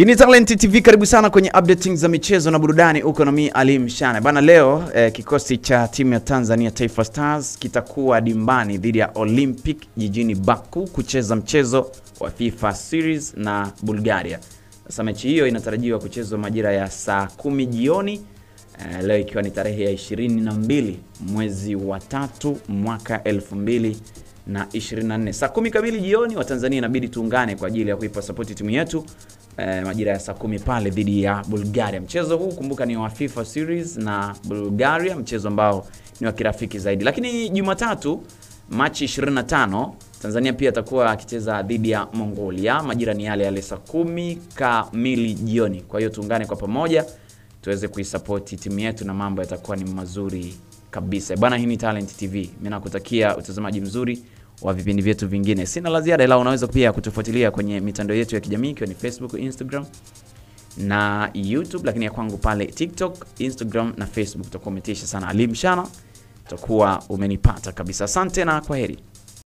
Hii ni Talent TV, karibu sana kwenye updating za michezo na burudani. Uko na mimi Ali Mshana bana. Leo eh, kikosi cha timu ya Tanzania Taifa Stars kitakuwa dimbani dhidi ya Olympic jijini Baku kucheza mchezo wa FIFA Series na Bulgaria. Sasa mechi hiyo inatarajiwa kuchezwa majira ya saa kumi jioni eh, leo ikiwa ni tarehe ya 22 mwezi wa tatu mwaka 2000 na 24 saa kumi kamili jioni. Wa Tanzania inabidi tuungane kwa ajili ya kuipa sapoti timu yetu eh, majira ya saa kumi pale dhidi ya Bulgaria. Mchezo huu kumbuka ni wa FIFA Series na Bulgaria, mchezo ambao ni wa kirafiki zaidi. Lakini Jumatatu Machi 25 Tanzania pia atakuwa akicheza dhidi ya Mongolia, majira ni yale yale saa kumi kamili jioni. Kwa hiyo tuungane kwa pamoja tuweze kuisapoti timu yetu na mambo yatakuwa ni mazuri kabisa bwana. Hii ni Talent TV, mimi nakutakia utazamaji mzuri wa vipindi vyetu vingine. Sina la ziada, ila unaweza pia kutufuatilia kwenye mitandao yetu ya kijamii ikiwa ni Facebook, Instagram na YouTube, lakini ya kwangu pale TikTok, Instagram na Facebook utakuwa umetisha sana. Ali Mshana, utakuwa umenipata kabisa. Asante na kwaheri.